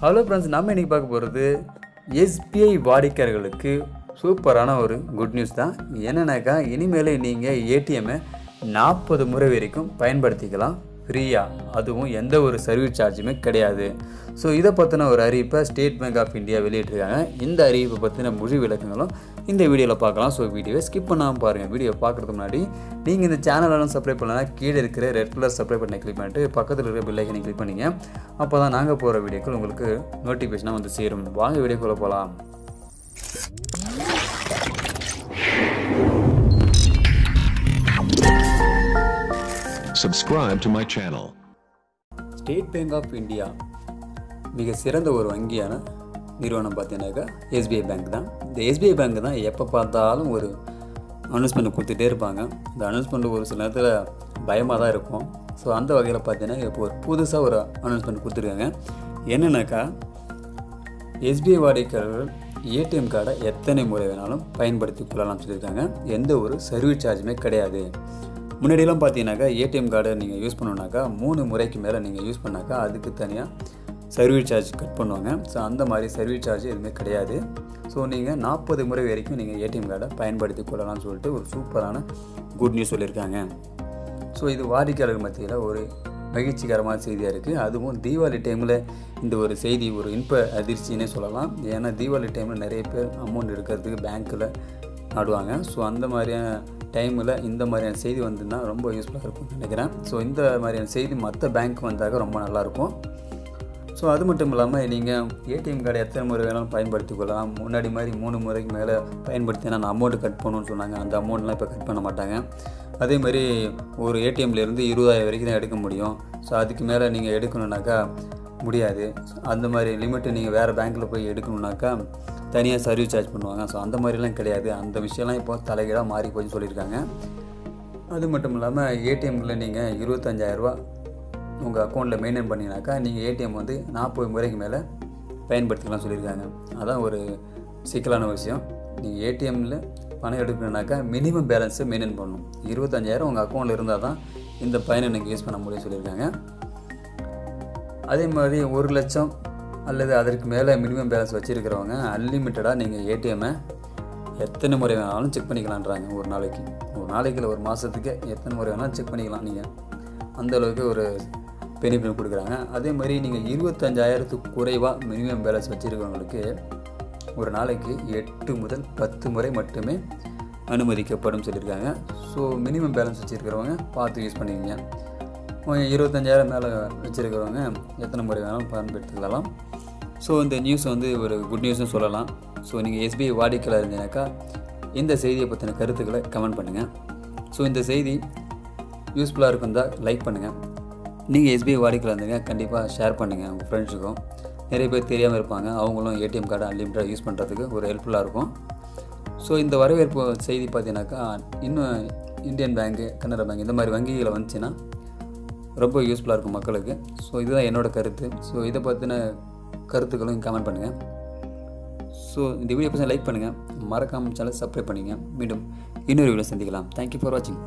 Hello friends நம்ம இன்றைக்கி பார்க்க போகிறது எஸ்பிஐ வாடிக்கையாளர்களுக்கு சூப்பரான ஒரு குட் நியூஸ் தான். என்னென்னாக்கா இனிமேல் நீங்கள் ஏடிஎம்மை நாற்பது முறை வரைக்கும் பயன்படுத்திக்கலாம். ஃப்ரீயாக அதுவும் எந்த ஒரு சர்வீஸ் சார்ஜுமே கிடையாது. ஸோ இதை பற்றின ஒரு அறிவிப்பை ஸ்டேட் பேங்க் ஆஃப் இந்தியா வெளியிட்டிருக்காங்க. இந்த அறிவிப்பை பற்றின முழு விளக்கங்களும் இந்த வீடியோவில் பார்க்கலாம். ஸோ வீடியோவை ஸ்கிப் பண்ணாமல் பாருங்கள் வீடியோ பார்க்குறதுக்கு முன்னாடி நீங்கள் இந்த சேனலெல்லாம் சப்ஸ்கிரைப் பண்ணலாம் கீழே இருக்கிற ரெட் கலர் சப்ஸ்கிரைப் பண்ணி கிளிக் பண்ணிட்டு பக்கத்தில் இருக்கிற பில்லைக்கனை கிளிக் பண்ணிங்க. அப்போ தான் நாங்கள் போகிற வீடியோக்கள் உங்களுக்கு நோட்டிஃபிகேஷனாக வந்து சேரும். வாங்க வீடியோக்குள்ளே போகலாம் Subscribe to my channel. State bank of India மிக சிறந்த ஒரு வங்கியான நிறுவனம் பார்த்தீங்கன்னாக்கா எஸ்பிஐ பேங்க் தான். இந்த எஸ்பிஐ பேங்க் தான் எப்போ பார்த்தாலும் ஒரு அனௌன்ஸ்மெண்ட் கொடுத்துட்டே இருப்பாங்க. இந்த அனௌன்ஸ்மெண்ட் ஒரு சில நேரத்தில் பயமாக தான் இருக்கும். ஸோ அந்த வகையில் பார்த்தீங்கன்னா இப்போ ஒரு புதுசாக ஒரு அனௌன்ஸ்மெண்ட் கொடுத்துருக்காங்க. என்னென்னாக்கா எஸ்பிஐ வாடிக்கையாளர்கள் ஏடிஎம் கார்டை எத்தனை முறை வேணாலும் பயன்படுத்தி கொள்ளலாம்னு சொல்லியிருக்காங்க. எந்த ஒரு சர்வீஸ் சார்ஜுமே கிடையாது. முன்னாடியெல்லாம் பார்த்தீங்கன்னாக்கா ஏடிஎம் கார்டை நீங்கள் யூஸ் பண்ணணுன்னாக்கா மூணு முறைக்கு மேலே நீங்கள் யூஸ் பண்ணாக்கா அதுக்கு தனியாக சர்வீஸ் சார்ஜ் கட் பண்ணுவாங்க. ஸோ அந்த மாதிரி சர்வீஸ் சார்ஜ் எதுவுமே கிடையாது. ஸோ நீங்கள் நாற்பது முறை வரைக்கும் நீங்கள் ஏடிஎம் கார்டை பயன்படுத்தி கொள்ளலாம்னு சொல்லிட்டு ஒரு சூப்பரான குட் நியூஸ் சொல்லியிருக்காங்க. ஸோ இது வாடிக்கையாளர் மத்தியில் ஒரு மகிழ்ச்சிகரமான செய்தியாக இருக்குது அதுவும் தீபாவளி டைமில் இந்த ஒரு செய்தி ஒரு இன்ப அதிர்ச்சின்னே சொல்லலாம். ஏன்னா தீபாவளி டைமில் நிறைய பேர் அமௌண்ட் எடுக்கிறதுக்கு பேங்க்கில் நாடுவாங்க. ஸோ அந்த மாதிரியான டைமில் இந்த மாதிரியான செய்தி வந்துன்னா ரொம்ப யூஸ்ஃபுல்லாக இருக்கும்னு நினைக்கிறேன். ஸோ இந்த மாதிரியான செய்தி மற்ற பேங்க் வந்தாக்க ரொம்ப நல்லாயிருக்கும். ஸோ அது மட்டும் இல்லாமல் நீங்கள் ஏடிஎம் கார்டை எத்தனை முறை வேணாலும் பயன்படுத்தி கொள்ளலாம். முன்னாடி மாதிரி மூணு முறைக்கு மேலே பயன்படுத்தினா நான் அமௌண்ட்டு கட் பண்ணணும்னு சொன்னாங்க. அந்த அமௌண்ட்லாம் இப்போ கட் பண்ண மாட்டாங்க. அதே மாதிரி ஒரு ஏடிஎம்லேருந்து இருபதாயிரம் வரைக்கும் தான் எடுக்க முடியும். ஸோ அதுக்கு மேலே நீங்கள் எடுக்கணுன்னாக்கா முடியாது. அந்த மாதிரி லிமிட்டு நீங்கள் வேறு பேங்க்கில் போய் எடுக்கணுன்னாக்கா தனியாக சர்வீஸ் சார்ஜ் பண்ணுவாங்க. ஸோ அந்த மாதிரிலாம் கிடையாது. அந்த விஷயம்லாம் இப்போ தலைகீழாக மாறி போய் சொல்லியிருக்காங்க. அது மட்டும் இல்லாமல் ஏடிஎம்மில் நீங்கள் இருபத்தஞ்சாயிரரூபா உங்கள் அக்கௌண்ட்டில் மெயின்டைன் பண்ணிங்கனாக்கா நீங்கள் ஏடிஎம் வந்து நாற்பது முறைக்கு மேலே பயன்படுத்திக்கலாம் சொல்லியிருக்காங்க. அதான் ஒரு சிக்கலான விஷயம். நீங்கள் ஏடிஎம்மில் பணம் எடுக்கணுனாக்கா மினிமம் பேலன்ஸை மெயின்டைன் பண்ணணும். இருபத்தஞ்சாயிரம் உங்கள் அக்கௌண்ட்டில் இருந்தால் தான் இந்த பயனை நீங்கள் யூஸ் பண்ண முடியும் சொல்லியிருக்காங்க. அதே மாதிரி ஒரு லட்சம் அல்லது அதற்கு மேலே மினிமம் பேலன்ஸ் வச்சுருக்கிறவங்க அன்லிமிட்டடாக நீங்கள் ஏடிஎம்மை எத்தனை முறை வேணாலும் செக் பண்ணிக்கலான்றாங்க ஒரு நாளைக்கு. ஒரு நாளைக்கு இல்லை ஒரு மாதத்துக்கு எத்தனை முறை வேணாலும் செக் பண்ணிக்கலாம் நீங்கள் அந்தளவுக்கு ஒரு பெனிஃபிட் கொடுக்குறாங்க. அதே மாதிரி நீங்கள் இருபத்தஞ்சாயிரத்துக்கு குறைவாக மினிமம் பேலன்ஸ் வச்சுருக்கவங்களுக்கு ஒரு நாளைக்கு எட்டு முதல் பத்து முறை மட்டுமே அனுமதிக்கப்படும் சொல்லியிருக்காங்க. ஸோ மினிமம் பேலன்ஸ் வச்சுருக்கிறவங்க பார்த்து யூஸ் பண்ணிக்கோங்க. இருபத்தஞ்சாயிரம் மேலே வச்சுருக்கிறவங்க எத்தனை முறை வேணாலும் பயன்படுத்திக்கலாம் ஸோ இந்த நியூஸ் வந்து ஒரு குட் நியூஸ்னு சொல்லலாம். ஸோ நீங்கள் எஸ்பிஐ வாடிக்கையாளர் இருந்தீங்கன்னாக்கா இந்த செய்தியை பற்றின கருத்துக்களை கமெண்ட் பண்ணுங்கள் ஸோ இந்த செய்தி யூஸ்ஃபுல்லாக இருக்கும் தான் லைக் பண்ணுங்கள் நீங்கள் எஸ்பிஐ வாடிக்கையாளர் இருந்தீங்க கண்டிப்பாக ஷேர் பண்ணுங்கள் உங்கள் ஃப்ரெண்ட்ஸுக்கும் நிறைய பேர் தெரியாமல் இருப்பாங்க. அவங்களும் ஏடிஎம் கார்டை அன்லிமிட்டாக யூஸ் பண்ணுறதுக்கு ஒரு ஹெல்ப்ஃபுல்லாக இருக்கும். ஸோ இந்த வரவேற்பு செய்தி பார்த்தீங்கன்னாக்கா இன்னும் இந்தியன் பேங்க்கு கனரா பேங்க் இந்த மாதிரி வங்கிகளை வந்துச்சுன்னா ரொம்ப யூஸ்ஃபுல்லாக இருக்கும் மக்களுக்கு. ஸோ இதுதான் என்னோடய கருத்து. ஸோ இதை பற்றின கருத்துக்களும் கமெண்ட் பண்ணுங்கள் ஸோ இந்த வீடியோ பசங்க லைக் பண்ணுங்கள் மறக்காமல் சேனல் சப்ஸ்கிரைப் பண்ணுங்கள் மீண்டும் இன்னொரு வீடியோ சந்திக்கலாம். தேங்க்யூ ஃபார் வாட்சிங்